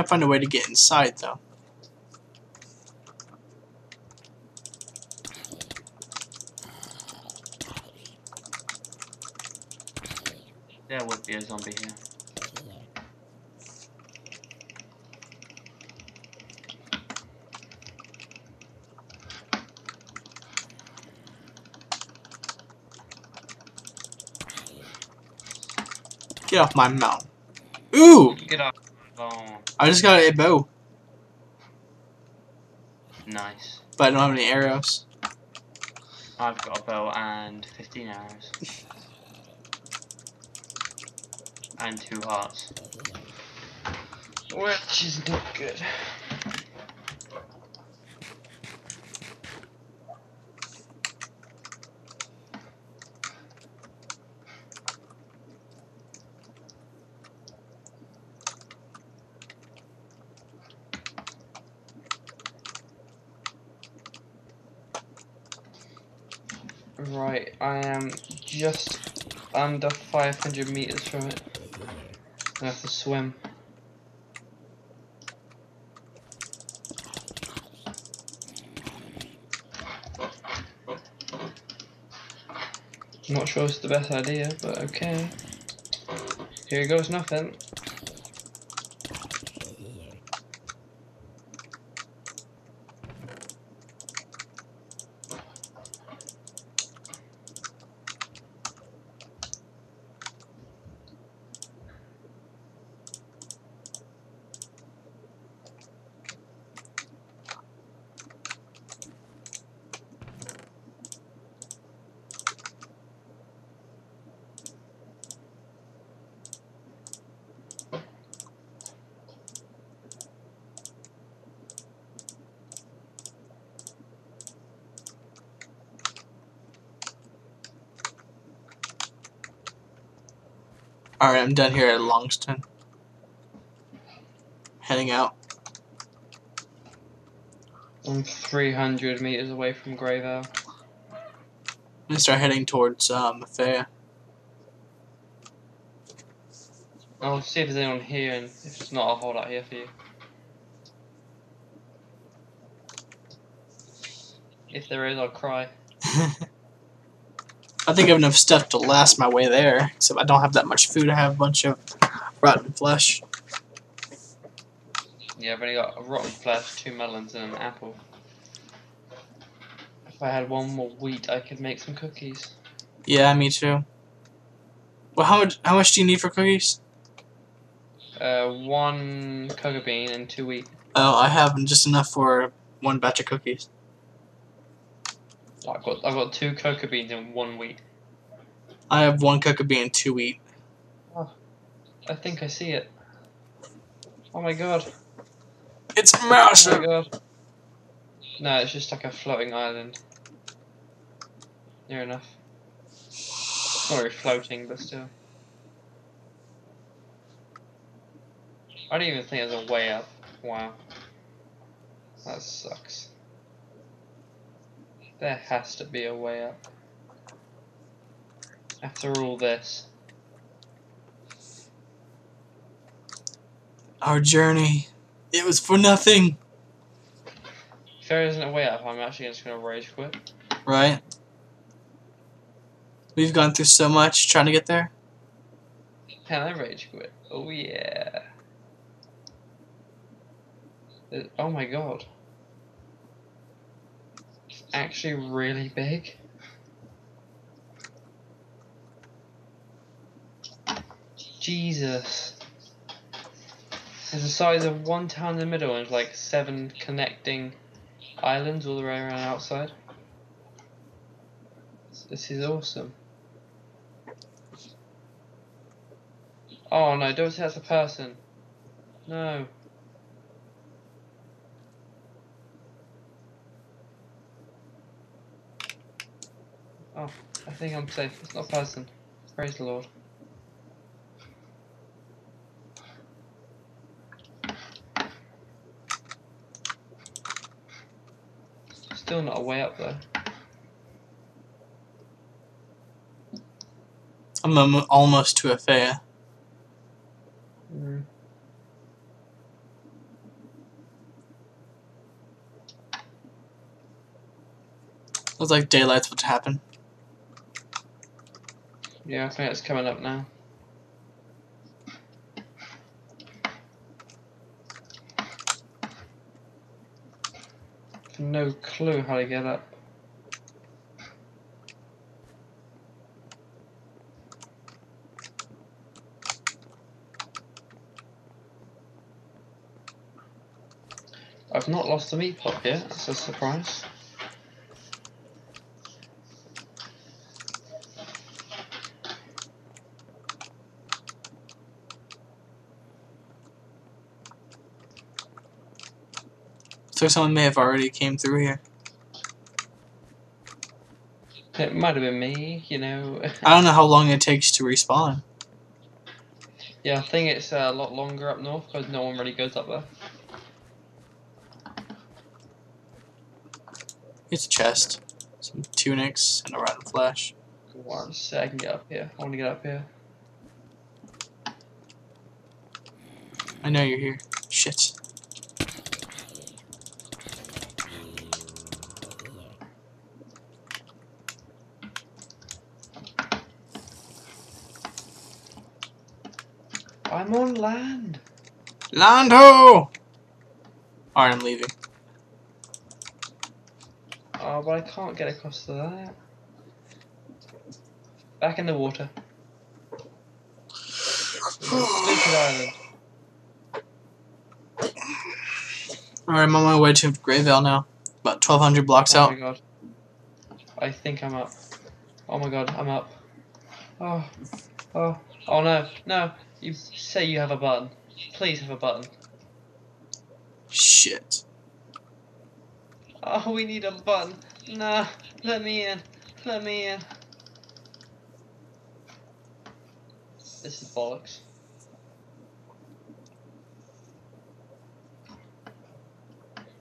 Can't find a way to get inside though. There would be a zombie here. Get off my mountain. Ooh! Get up. I just got a bow, nice. but I don't have any arrows. I've got a bow and 15 arrows. and two hearts. Which is not good. Right, I am just under 500 meters from it. I have to swim. Not sure it's the best idea, but okay. Here goes nothing. Alright, I'm done here at Longston. Heading out. I'm 300 meters away from Greyvale. I'm gonna start heading towards uh, Mathea. I'll see if there's anyone here, and if it's not, I'll hold out here for you. If there is, I'll cry. I think I have enough stuff to last my way there, except I don't have that much food. I have a bunch of rotten flesh. Yeah, I've only got a rotten flesh, two melons, and an apple. If I had one more wheat, I could make some cookies. Yeah, me too. Well, how much, how much do you need for cookies? Uh, one cocoa bean and two wheat. Oh, I have just enough for one batch of cookies. I've got I've got two cocoa beans and one wheat. I have one cocoa bean and two wheat. Oh, I think I see it. Oh my god. It's Oh my massive! god. No, it's just like a floating island. Near enough. It's not really floating, but still. I don't even think there's a way up. Wow. That sucks. There has to be a way up. After all this. Our journey, it was for nothing, If there isn't a way up, I'm actually just gonna rage quit. right? We've gone through so much trying to get there. Can I rage quit? Oh yeah. Uh, Oh my god. Actually really big. Jesus. It's the size of one town in the middle and like seven connecting islands all the way around outside. This is awesome. Oh no, don't say that's a person. No. Oh, I think I'm safe. It's not a person. Praise the Lord. Still not a way up though. I'm almost to a fair. Mm. Looks like daylight's what happened. Yeah, I think it's coming up now. No clue how to get up. I've not lost the meat pot yet, that's a surprise. So someone may have already came through here. It might have been me, you know. I don't know how long it takes to respawn. yeah, I think it's uh, a lot longer up north because no one really goes up there. It's a chest, some tunics, and a rotten flesh. One sec, I can get up here. I want to get up here. I know you're here. Shit. I'm on land. Land ho! Alright, I'm leaving. Oh, but I can't get across to that. Back in the water. Stupid island. Alright, I'm on my way to Greyvale now. About 1200 blocks Oh out. Oh my god. I think I'm up. Oh my god, I'm up. Oh. Oh. Oh no. No. You say you have a button. Please have a button. Shit. Oh, we need a button. Nah. Let me in. Let me in. This is bollocks.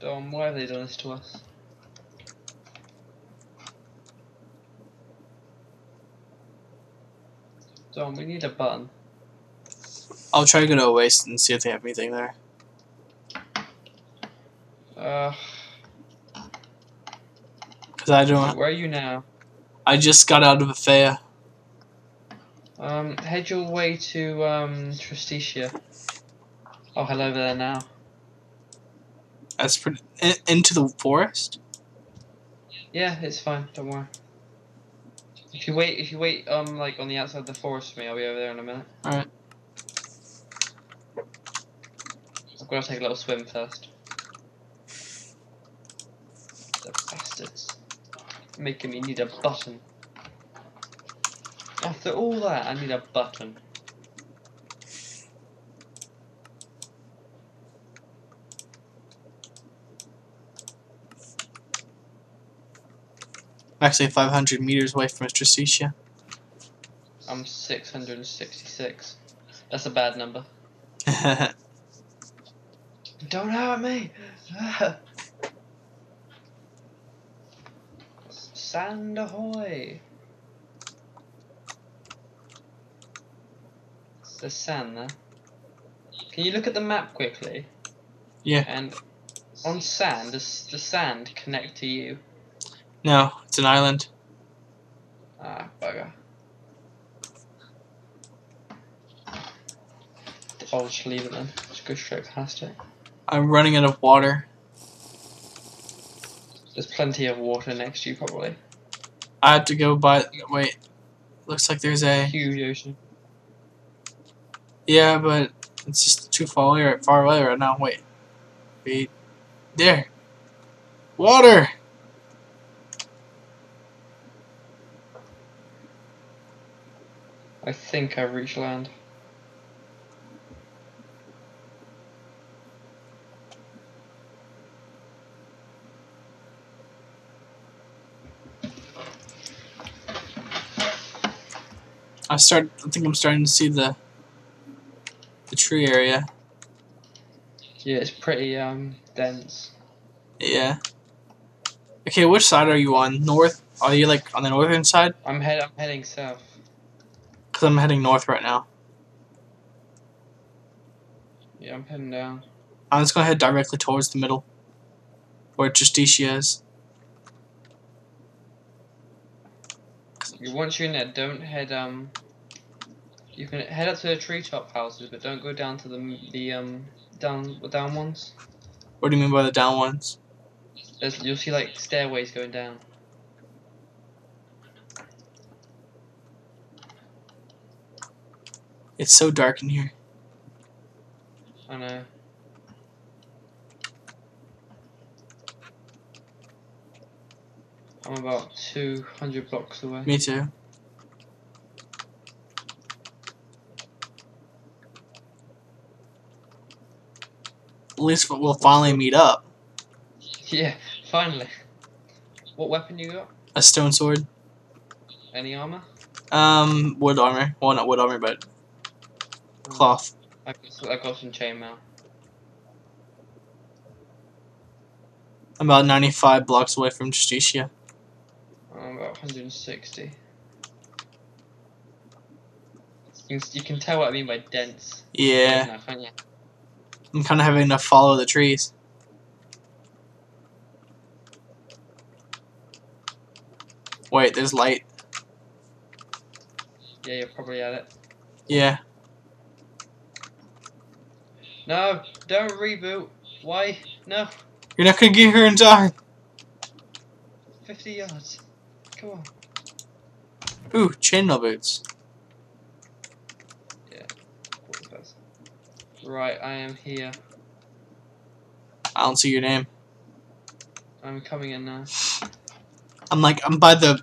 Dom, why have they done this to us? Dom, we need a button. I'll try to go to a waste and see if they have anything there. Uh, Because I don't. where are you now? I just got out of a fair. Um, head your way to um Tristitia. Oh, hello there now. That's pretty. In, into the forest? Yeah, it's fine. Don't worry. If you wait, if you wait, um, like on the outside of the forest for me, I'll be over there in a minute. Alright. I've to take a little swim first. The bastards. Making me need a button. After all that, I need a button. I'm actually 500 meters away from Tristitia. I'm 666. That's a bad number. Don't hurt me! Sand ahoy! the sand there. Can you look at the map quickly? Yeah. And on sand, does the sand connect to you? no, it's an island. Ah, bugger. I'll just leave it then. Just go straight past it. I'm running out of water. There's plenty of water next to you, probably. I have to go by. Wait. Looks like there's a. Huge ocean. Yeah, but it's just too far away, far away right now. Wait. Wait. There. Water! I think I've reached land. I start. I think I'm starting to see the. The tree area. Yeah, it's pretty um dense. Yeah. Okay, which side are you on? North? Are you like on the northern side? I'm head. I'm heading south. Cause I'm heading north right now. Yeah, I'm heading down. I'm just gonna head directly towards the middle, where Justicia is. You once you're in there, don't head um. You can head up to the treetop houses, but don't go down to the the um down the down ones. What do you mean by the down ones? There's, you'll see like stairways going down. It's so dark in here. I know. I'm about 200 blocks away. Me too. At least we'll finally meet up. Yeah, finally. What weapon you got? A stone sword. Any armor? Um, wood armor. Well, not wood armor, but cloth. I got, I got some chainmail. I'm about 95 blocks away from Justicia. About 160. You can, you can tell what I mean by dense. Yeah, now. I'm kind of having to follow the trees. Wait, there's light. Yeah, you're probably at it. Yeah. No, don't reboot. Why? No, You're not gonna get here in time. 50 yards. Come on. Ooh, chainmail boots. Yeah. Right, I am here. I don't see your name. I'm coming in now. I'm like, I'm by the.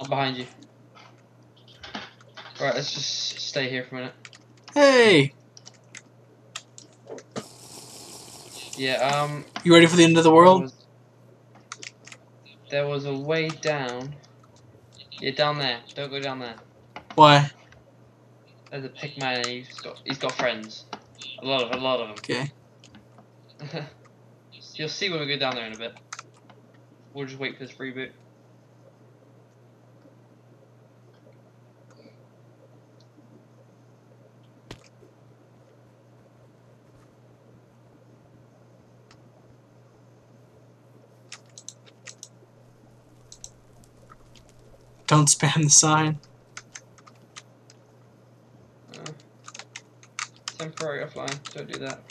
I'm behind you. Right, let's just stay here for a minute. Hey! Yeah, um. You ready for the end of the world? There was a way down. Yeah, down there. Don't go down there. Why? There's a pig man and he's got he's got friends. A lot of a lot of them. Okay. You'll see when we go down there in a bit. We'll just wait for this reboot. Don't spam the sign. Uh, temporary offline. Don't do that.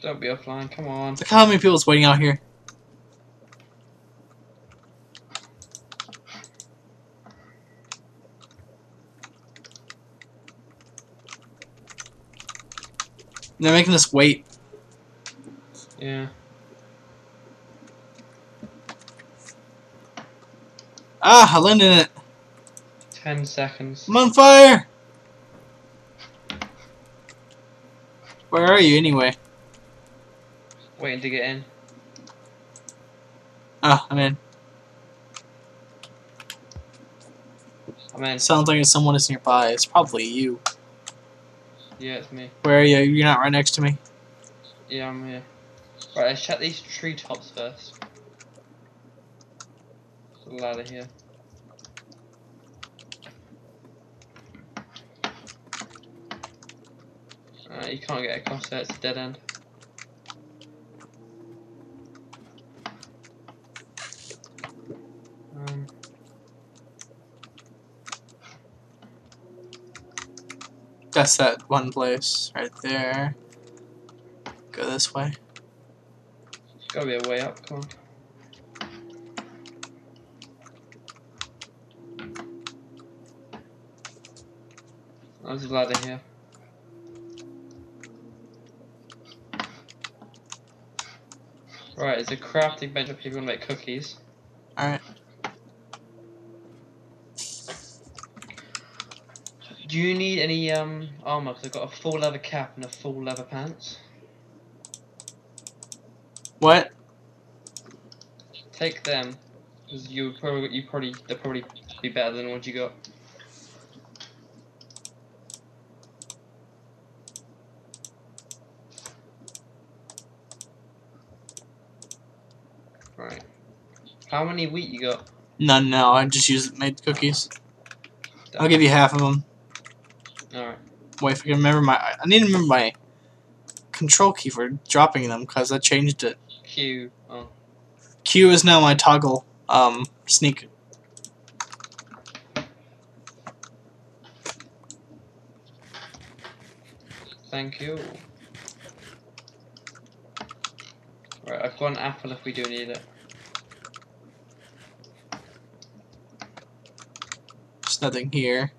Don't be offline. Come on. Look how many people's waiting out here. They're making us wait. Yeah. Ah, I landed it. Ten seconds. I'm on fire! Where are you anyway? Waiting to get in. Ah, I'm in. I'm in. Sounds like someone is nearby. It's probably you. Yeah, it's me. Where are you? You're not right next to me. Yeah, I'm here. Right, let's check these treetops first. There's a ladder here. Uh, you can't get across there, it's a dead end. Um, That's that one place right there. Go this way. there's gotta be a way up, come on. There's a ladder here. Right, there's a crafting bench up here if you want to make cookies. Alright. Do you need any um armor? Because I've got a full leather cap and a full leather pants. What? Take them, because you probably you probably they'll probably be better than what you got. Right. How many wheat you got? None now. I just used made cookies. I'll give you half of them. Alright. Wait, if I can remember my... I need to remember my control key for dropping them, because I changed it. Q. Oh. Q is now my toggle, um, sneak. Thank you. Right, I've got an apple if we do need it. There's nothing here.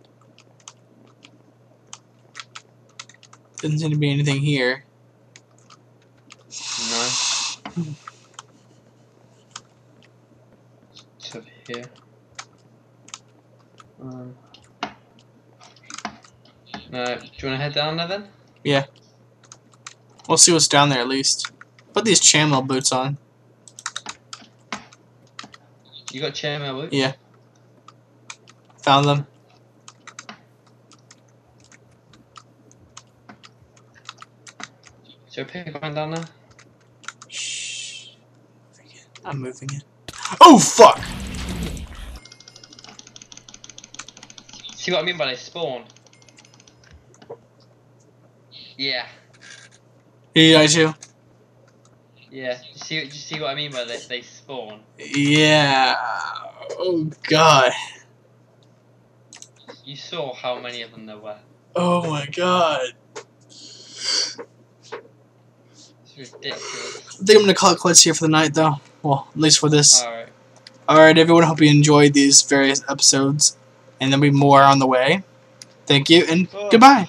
Doesn't seem to be anything here. No. It's over here. Um. No, do you want to head down there then? Yeah. We'll see what's down there at least. Put these chainmail boots on. You got chainmail boots? Yeah. Found them. There a pig down there? Shh. I'm moving it. Oh fuck! See what I mean by they spawn? Yeah, Yeah, I do. yeah. You see, you see what I mean by they, they spawn? Yeah. Oh god. You saw how many of them there were. Oh my god. It's ridiculous. I think I'm gonna call it quits here for the night, though. Well, at least for this. Alright. Alright, everyone, hope you enjoyed these various episodes. And there'll be more on the way. Thank you, and Oh. goodbye.